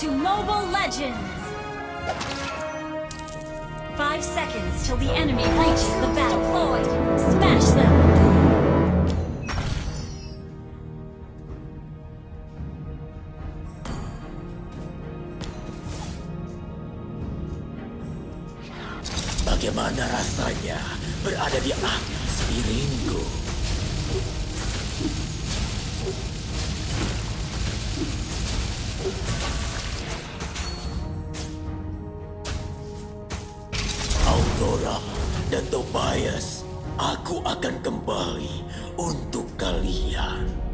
to Mobile Legends! Five seconds till the enemy reaches the battle void. Smash them! Bagaimana rasanya berada di atas Aurora dan Tobias, aku akan kembali untuk kalian.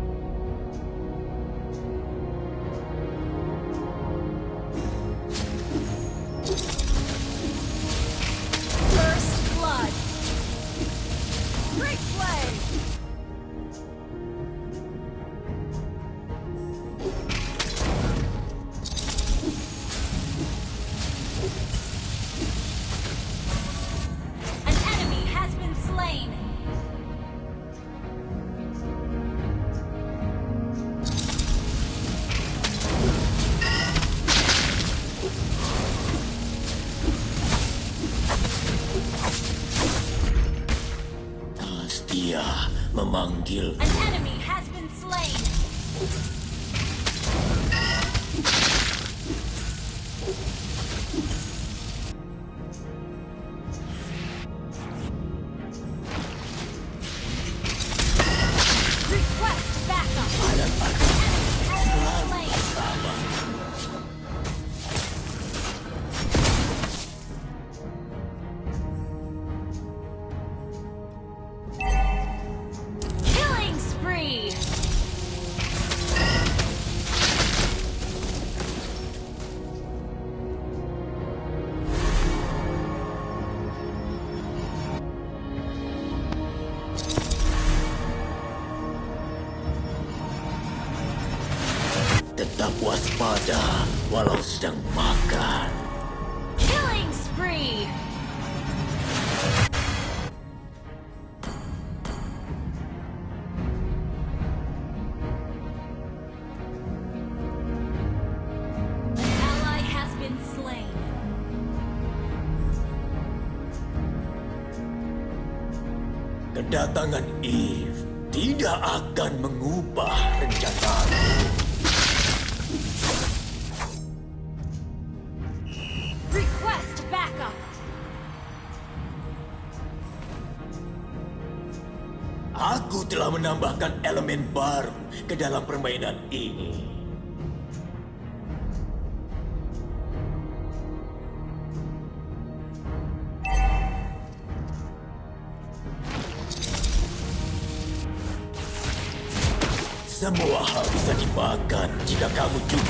Tetap waspada walau sedang makan. Telah menambahkan elemen baru ke dalam permainan ini. Semua hal bisa dimakan jika kamu cukup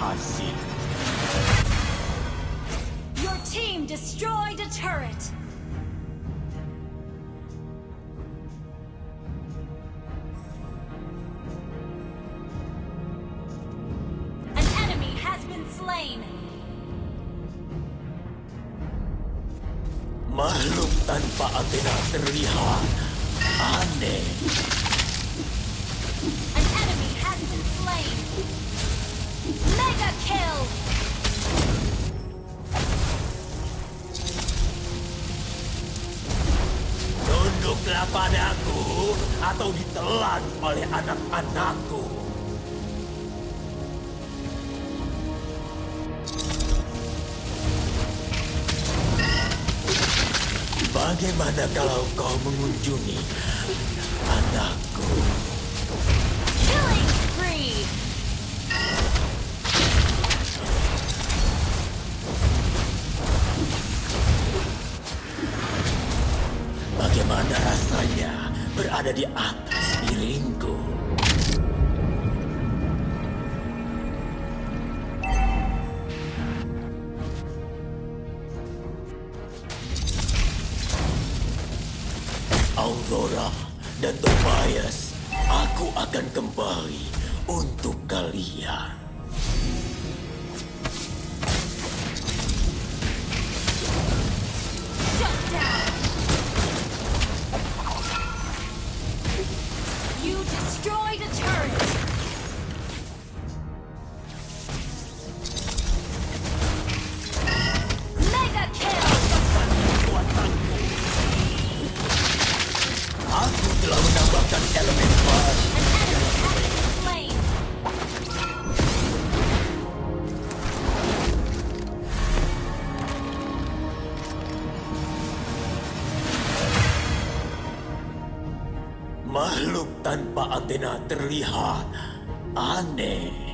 membuahkan. Your team destroyed a turret! An enemy has been slain! Makhluk tanpa antena terlihat aneh. An enemy has been slain! Mega kill! Tunduklah padaku atau ditelan oleh anak-anakku. Bagaimana kalau kau mengunjungi tanpa antena terlihat aneh.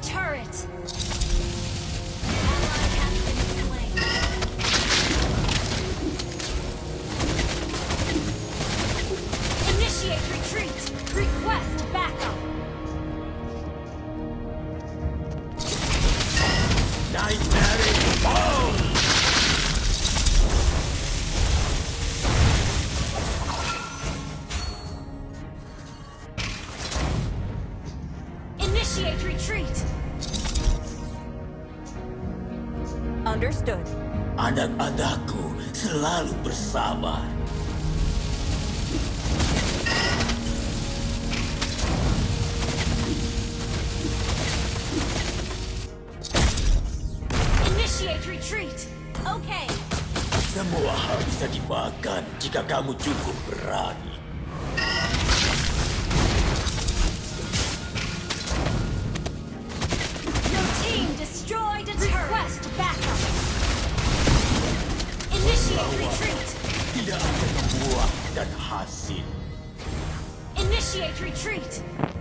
turret! Understood. Anak-anakku selalu bersama. Initiate retreat. Okay. Semua hal bisa dimakan jika kamu cukup berani. Tidak hasil. Initiate retreat!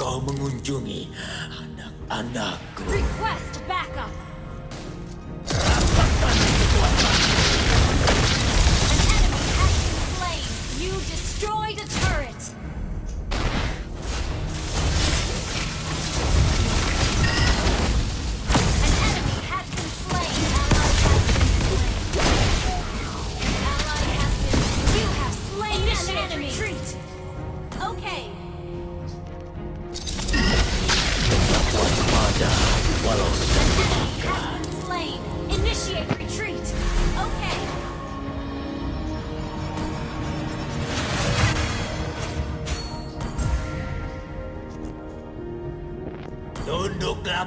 kau mengunjungi anak-anakku. Request back.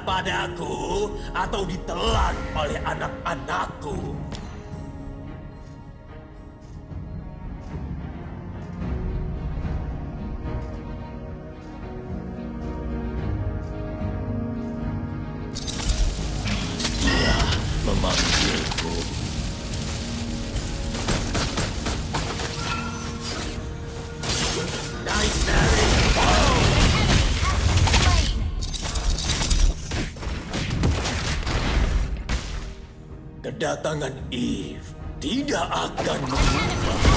Padaku atau ditelan oleh anak-anakku. Kedatangan Eve tidak akan mengubah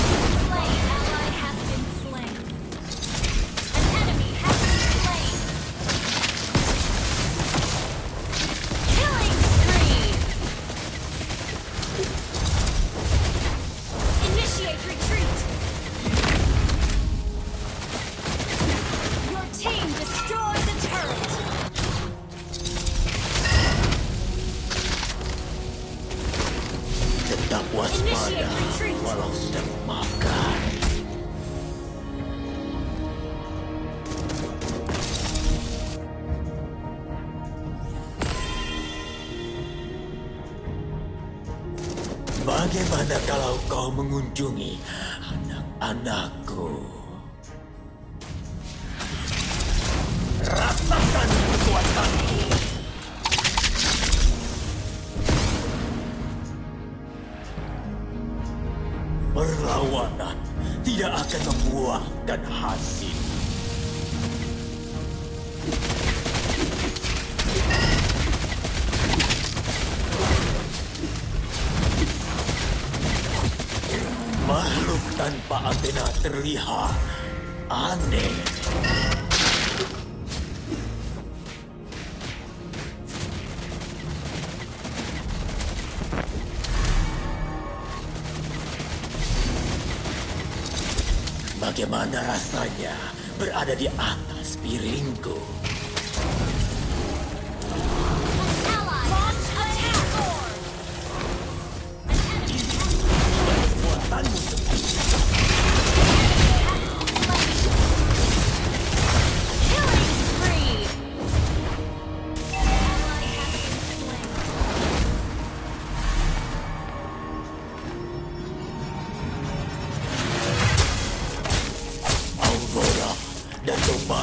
Bagaimana kalau kau mengunjungi anak-anakku? Akan membuahkan hasil. Makhluk tanpa antena terlihat aneh. Bagaimana rasanya berada di atas piringku?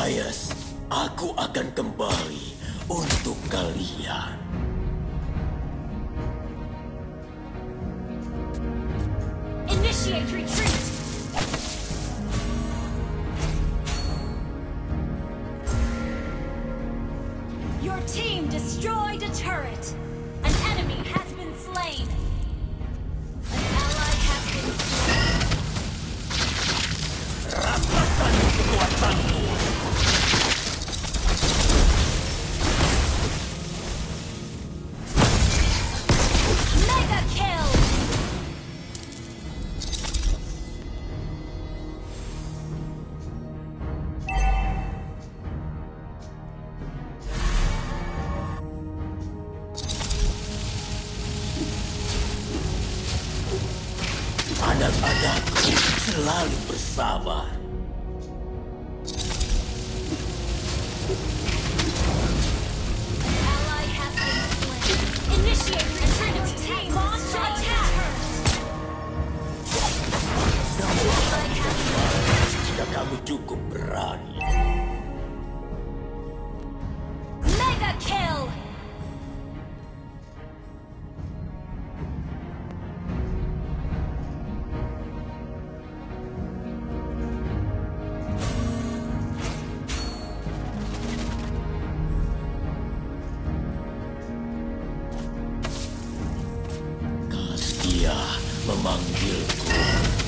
Tobias, aku akan kembali untuk kalian. Initiate retreat. Memanggilku.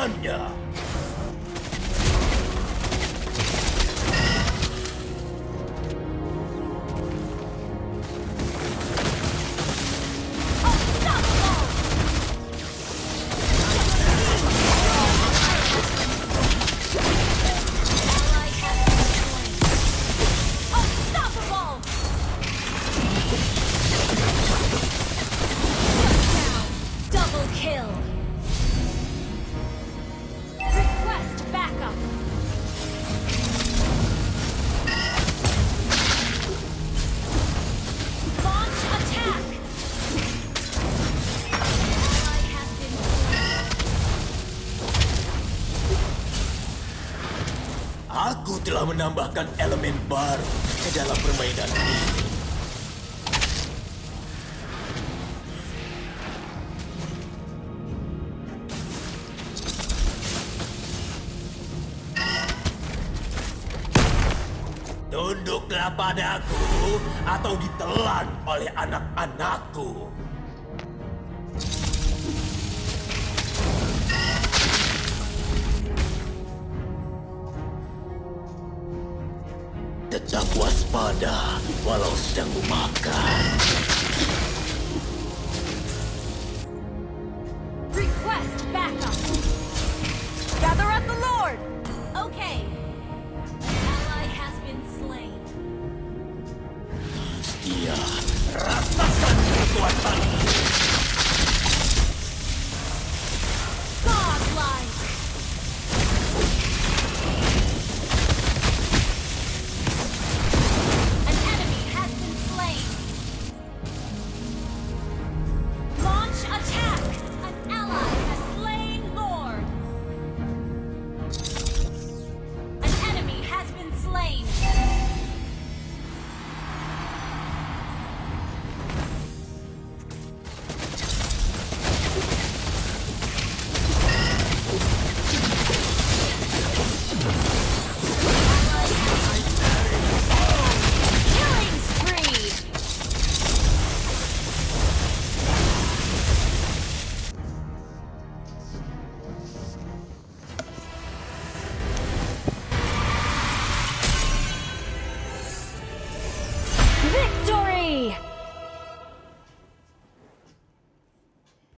Lasagna! Menambahkan elemen baru ke dalam permainan ini. Tunduklah padaku atau ditelan oleh anak-anakku. Waspada walau sedang memakan. Request backup. Gather at the Lord! Okay. An ally has been slain. Rasakan kekuatan